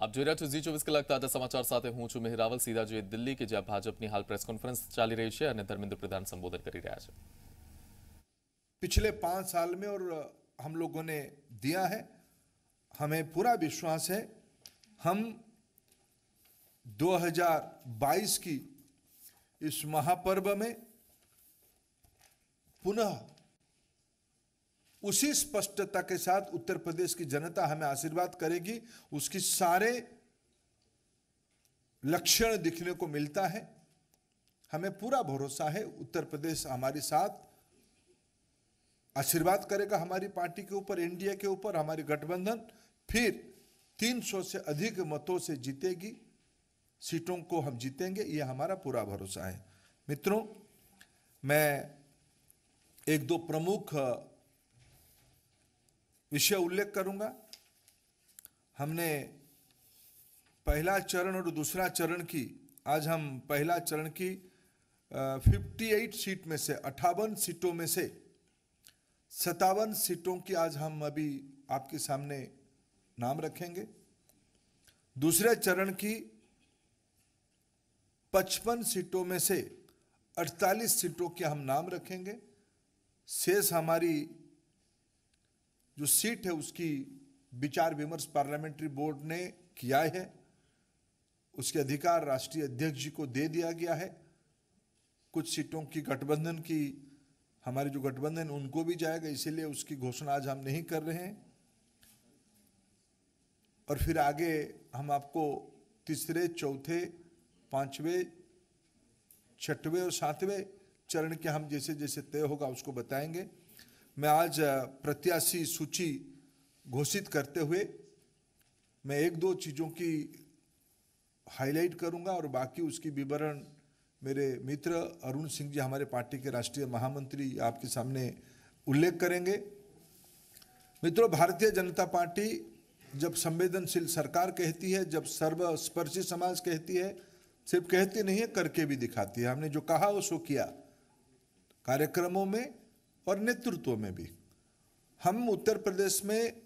આપ જોઈ રહ્યા છો ઝી ચોવીસ કલાક તાજા સમાચાર સાથે હું છું મેહરાવલ સીધા જોઈએ દિલ્હી કે જ્યાં ભાજપની હાલ પ્રેસ કોન્ફરન્સ ચાલી રહી છે અને ધર્મેન્દ્ર પ્રધાન સંબોધન કરી રહ્યા છે पिछले पांच साल में और हम लोगों ने दिया है हमें पूरा विश्वास है हम 2022 की इस महापर्व में पुनः उसी स्पष्टता के साथ उत्तर प्रदेश की जनता हमें आशीर्वाद करेगी। उसकी सारे लक्षण दिखने को मिलता है। हमें पूरा भरोसा है, उत्तर प्रदेश हमारे साथ आशीर्वाद करेगा हमारी पार्टी के ऊपर, एनडीए के ऊपर, हमारी गठबंधन। फिर 300 से अधिक मतों से जीतेगी। सीटों को हम जीतेंगे, ये हमारा पूरा भरोसा है। मित्रों, मैं एक दो प्रमुख विषय उल्लेख करूँगा। हमने पहला चरण और दूसरा चरण की, आज हम पहला चरण की फिफ्टी एट सीट में से, अट्ठावन सीटों में से, सत्तावन सीटों की आज हम अभी आपके सामने नाम रखेंगे। दूसरे चरण की, पचपन सीटों में से 48 सीटों के हम नाम रखेंगे। शेष हमारी जो सीट है उसकी विचार विमर्श पार्लियामेंट्री बोर्ड ने किया है, उसके अधिकार राष्ट्रीय अध्यक्ष जी को दे दिया गया है। कुछ सीटों की गठबंधन की, हमारे जो गठबंधन उनको भी जाएगा, इसीलिए उसकी घोषणा आज हम नहीं कर रहे हैं। और फिर आगे हम आपको तीसरे, चौथे, पाँचवें, छठवें और सातवें चरण के हम जैसे जैसे तय होगा उसको बताएँगे। मैं आज प्रत्याशी सूची घोषित करते हुए मैं एक दो चीज़ों की हाईलाइट करूँगा और बाकी उसकी विवरण मेरे मित्र अरुण सिंह जी हमारे पार्टी के राष्ट्रीय महामंत्री आपके सामने उल्लेख करेंगे। मित्रों, भारतीय जनता पार्टी जब संवेदनशील सरकार कहती है, जब सर्वस्पर्शी समाज कहती है, सिर्फ़ कहती नहीं है, करके भी दिखाती है। हमने जो कहा, वो सो किया। कार्यक्रमों में और नेतृत्व में भी। हम उत्तर प्रदेश में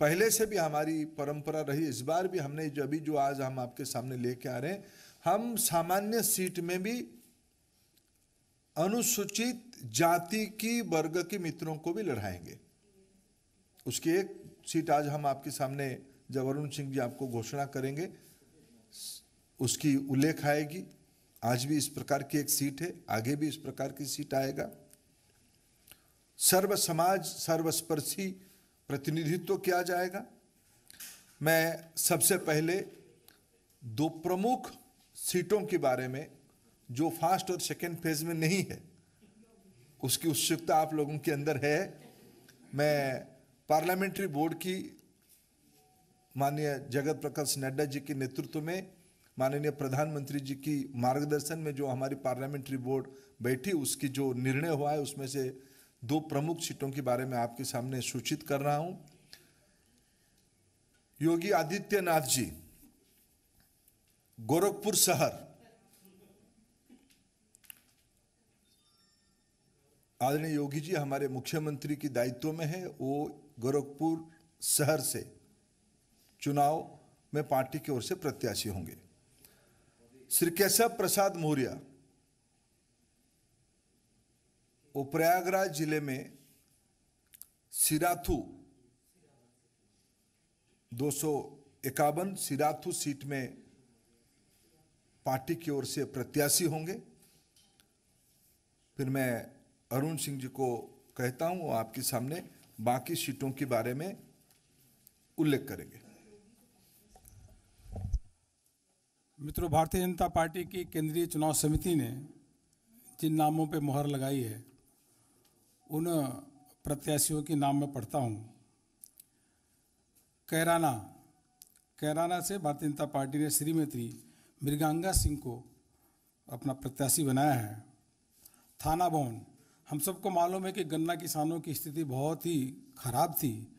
पहले से भी हमारी परंपरा रही, इस बार भी हमने जो, अभी जो आज हम आपके सामने लेके आ रहे हैं, हम सामान्य सीट में भी अनुसूचित जाति की, वर्ग के मित्रों को भी लड़ाएँगे। उसकी एक सीट आज हम आपके सामने, जब अरुण सिंह जी आपको घोषणा करेंगे, उसकी उल्लेख आएगी। आज भी इस प्रकार की एक सीट है, आगे भी इस प्रकार की सीट आएगा। सर्व समाज, सर्वस्पर्शी प्रतिनिधित्व किया जाएगा। मैं सबसे पहले दो प्रमुख सीटों के बारे में, जो फ़र्स्ट और सेकेंड फ़ेज़ में नहीं है, उसकी उत्सुकता आप लोगों के अंदर है। मैं पार्लियामेंट्री बोर्ड की माननीय जगत प्रकाश नड्डा जी के नेतृत्व में, माननीय प्रधानमंत्री जी की मार्गदर्शन में जो हमारी पार्लियामेंट्री बोर्ड बैठी, उसकी जो निर्णय हुआ है, उसमें से दो प्रमुख सीटों के बारे में आपके सामने सूचित कर रहा हूँ। योगी आदित्यनाथ जी, गोरखपुर शहर। आदरणीय योगी जी, हमारे मुख्यमंत्री की दायित्व में है, वो गोरखपुर शहर से चुनाव में पार्टी की ओर से प्रत्याशी होंगे। श्री केशव प्रसाद मौर्य वो प्रयागराज ज़िले में सिराथू दो सौ इक्यावन सिराथू सीट में पार्टी की ओर से प्रत्याशी होंगे। फिर मैं अरुण सिंह जी को कहता हूँ, वो आपके सामने बाकी सीटों के बारे में उल्लेख करेंगे। मित्रों, भारतीय जनता पार्टी की केंद्रीय चुनाव समिति ने जिन नामों पर मुहर लगाई है उन प्रत्याशियों के नाम मैं पढ़ता हूँ। कैराना। कैराना से भारतीय जनता पार्टी ने श्रीमती मृगांगा सिंह को अपना प्रत्याशी बनाया है। थाना भवन। हम सबको मालूम है कि गन्ना किसानों की स्थिति बहुत ही खराब थी।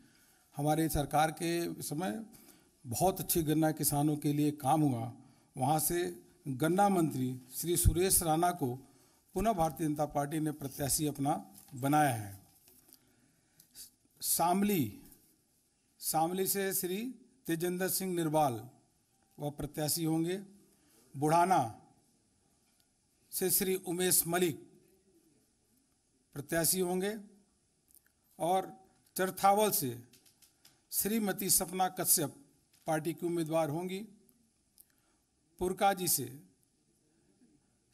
हमारी सरकार के समय बहुत अच्छी गन्ना किसानों के लिए काम हुआ। वहाँ से गन्ना मंत्री श्री सुरेश राणा को पुनः भारतीय जनता पार्टी ने प्रत्याशी अपना बनाया है। शामली शामली से श्री तेजेंद्र सिंह निर्वाल, वह प्रत्याशी होंगे। बुढ़ाना से श्री उमेश मलिक प्रत्याशी होंगे और चरथावल से श्रीमती सपना कश्यप पार्टी की उम्मीदवार होंगी। पुरकाजी से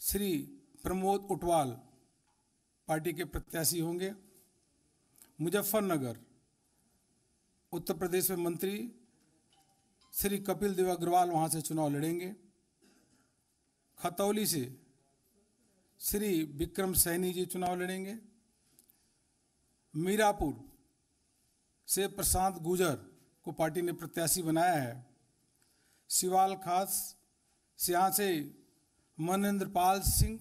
श्री प्रमोद उटवाल पार्टी के प्रत्याशी होंगे। मुजफ्फरनगर, उत्तर प्रदेश में मंत्री श्री कपिल देव अग्रवाल वहाँ से चुनाव लड़ेंगे। खतौली से श्री विक्रम सैनी जी चुनाव लड़ेंगे। मीरापुर से प्रशांत गुजर को पार्टी ने प्रत्याशी बनाया है। शिवाल खास से यहाँ से मनेंद्र पाल सिंह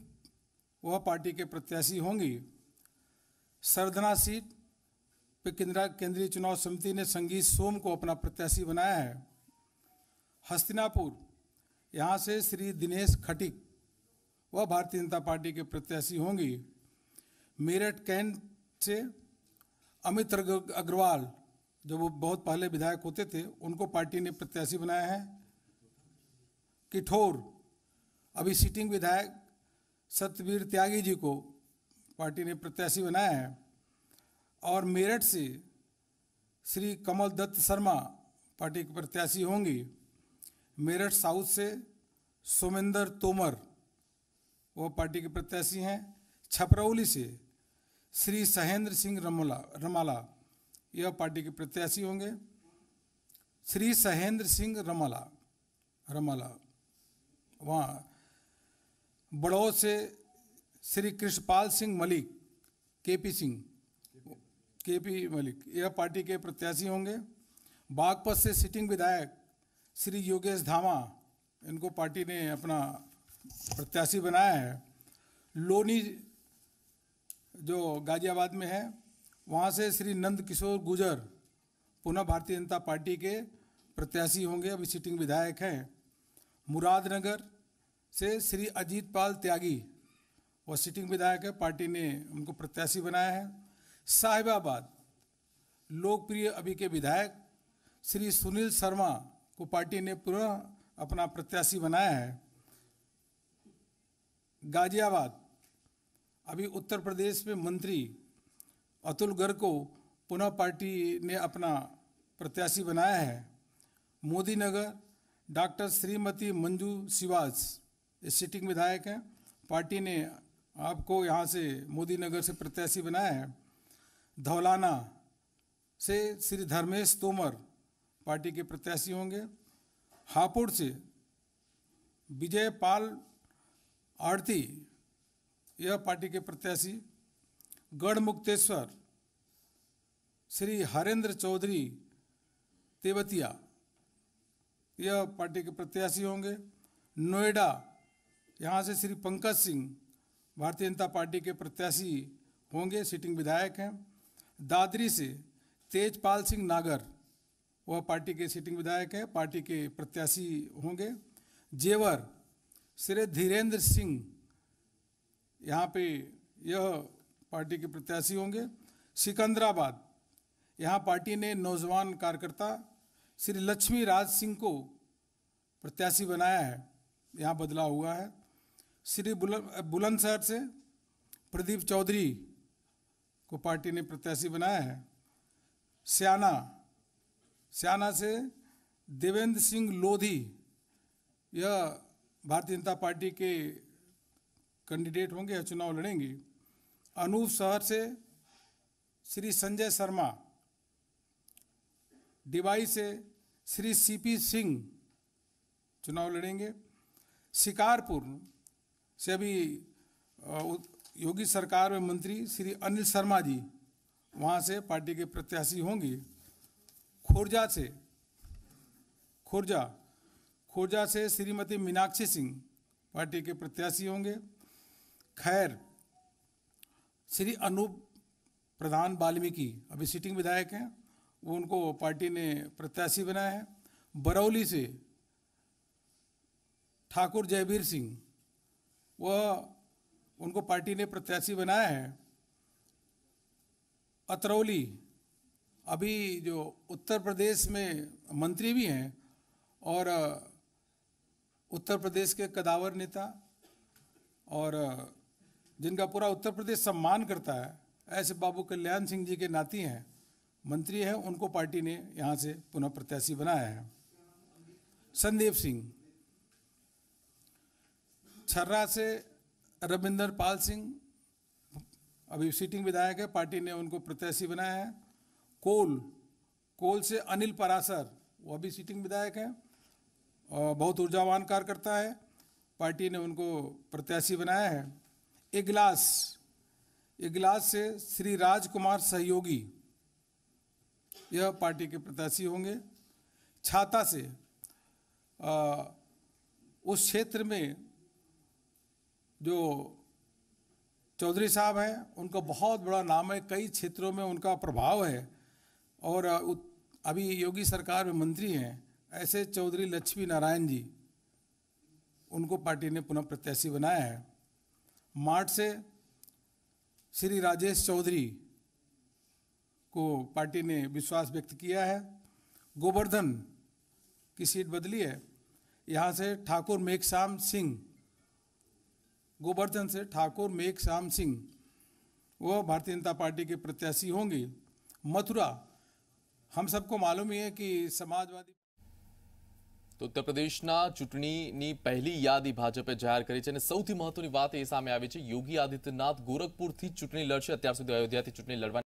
वह पार्टी के प्रत्याशी होंगी। सरदना सीट पे केंद्र केंद्रीय चुनाव समिति ने संगीत सोम को अपना प्रत्याशी बनाया है। हस्तिनापुर, यहाँ से श्री दिनेश खटिक, वह भारतीय जनता पार्टी के प्रत्याशी होंगी। मेरठ कैंट से अमित अग्रवाल, जो वो बहुत पहले विधायक होते थे, उनको पार्टी ने प्रत्याशी बनाया है। किठोर, अभी सिटिंग विधायक सत्यवीर त्यागी जी को पार्टी ने प्रत्याशी बनाया है। और मेरठ से श्री कमल दत्त शर्मा पार्टी के प्रत्याशी होंगी। मेरठ साउथ से सोमेंदर तोमर, वो पार्टी के प्रत्याशी हैं। छपरौली से श्री सहेंद्र सिंह रमोला, रमाला, यह पार्टी के प्रत्याशी होंगे। श्री सहेंद्र सिंह रमाला रमाला, वहाँ बड़ौद से श्री कृष्णपाल सिंह मलिक के पी सिंह के पी मलिक, यह पार्टी के प्रत्याशी होंगे। बागपत से सिटिंग विधायक श्री योगेश धामा, इनको पार्टी ने अपना प्रत्याशी बनाया है। लोनी जो गाजियाबाद में है, वहाँ से श्री नंद किशोर गुजर, पुनः भारतीय जनता पार्टी के प्रत्याशी होंगे। अभी सिटिंग विधायक हैं। मुरादनगर से श्री अजीत पाल त्यागी वह सिटिंग विधायक है, पार्टी ने उनको प्रत्याशी बनाया है। साहिबाबाद, लोकप्रिय अभी के विधायक, श्री सुनील शर्मा को पार्टी ने पुनः अपना प्रत्याशी बनाया है। गाजियाबाद, अभी उत्तर प्रदेश में मंत्री अतुल गर्ग को पुनः पार्टी ने अपना प्रत्याशी बनाया है। मोदी नगर डॉक्टर श्रीमती मंजू शिवाज ये सिटिंग विधायक हैं। पार्टी ने आपको यहाँ से मोदी नगर से प्रत्याशी बनाया है। धौलाना से श्री धर्मेश तोमर पार्टी के प्रत्याशी होंगे। हापुड़ से विजय पाल आरती, यह पार्टी के प्रत्याशी। गढ़ मुक्तेश्वर श्री हरेंद्र चौधरी तेवतिया, यह पार्टी के प्रत्याशी होंगे। नोएडा यहाँ से श्री पंकज सिंह भारतीय जनता पार्टी के प्रत्याशी होंगे सिटिंग विधायक हैं। दादरी से तेजपाल सिंह नागर, वह पार्टी के सिटिंग विधायक हैं, पार्टी के प्रत्याशी होंगे। जेवर, श्री धीरेन्द्र सिंह, यहाँ पे यह पार्टी के प्रत्याशी होंगे। सिकंदराबाद, यहाँ पार्टी ने नौजवान कार्यकर्ता श्री लक्ष्मी राज सिंह को प्रत्याशी बनाया है। यहाँ बदलाव हुआ है। श्री बुलंद बुलंदशहर से प्रदीप चौधरी को पार्टी ने प्रत्याशी बनाया है। स्याना स्याना से देवेंद्र सिंह लोधी, यह भारतीय जनता पार्टी के कैंडिडेट होंगे या चुनाव लड़ेंगे। अनूप शहर से श्री संजय शर्मा, डिवाई से श्री सीपी सिंह चुनाव लड़ेंगे। शिकारपुर से अभी योगी सरकार में मंत्री श्री अनिल शर्मा जी वहाँ से पार्टी के प्रत्याशी होंगे। खुर्जा से, खुर्जा खुर्जा से श्रीमती मीनाक्षी सिंह पार्टी के प्रत्याशी होंगे। खैर, श्री अनूप प्रधान वाल्मीकि, अभी सिटिंग विधायक हैं, वो उनको पार्टी ने प्रत्याशी बनाया है। बरौली से ठाकुर जयवीर सिंह वह उनको पार्टी ने प्रत्याशी बनाया है। अतरौली अभी जो उत्तर प्रदेश में मंत्री भी हैं और उत्तर प्रदेश के कदावर नेता और जिनका पूरा उत्तर प्रदेश सम्मान करता है ऐसे बाबू कल्याण सिंह जी के नाती हैं, मंत्री हैं, उनको पार्टी ने यहाँ से पुनः प्रत्याशी बनाया है। संदीप सिंह छर्रा से रविंदर पाल सिंह अभी सीटिंग विधायक है पार्टी ने उनको प्रत्याशी बनाया है। कोल कोल से अनिल परासर वो अभी सीटिंग विधायक है और बहुत ऊर्जावान कार्यकर्ता है। पार्टी ने उनको प्रत्याशी बनाया है। इगलास इगलास से श्री राजकुमार सहयोगी यह पार्टी के प्रत्याशी होंगे। छाता से आ, उस क्षेत्र में जो चौधरी साहब हैं, उनका बहुत बड़ा नाम है, कई क्षेत्रों में उनका प्रभाव है। और अभी योगी सरकार में मंत्री हैं, ऐसे चौधरी लक्ष्मी नारायण जी, उनको पार्टी ने पुनः प्रत्याशी बनाया है। मार्ट से श्री राजेश चौधरी को पार्टी ने विश्वास व्यक्त किया है। गोवर्धन की सीट बदली है। यहाँ से ठाकुर मेघश्याम सिंह गोवर्धन से ठाकुर मेघश्याम सिंह वो भारतीय जनता पार्टी के प्रत्याशी होंगे मथुरा हम सबको मालूम ही है कि समाजवादी તો ઉત્તર પ્રદેશના ચૂંટણીની પહેલી યાદી ભાજપે જાહેર કરી છે અને સૌથી મહત્વની વાત એ સામે આવી છે યોગી આદિત્યનાથ ગોરખપુરથી જ ચૂંટણી લડશે અત્યાર સુધી અયોધ્યાથી ચૂંટણી લડવાની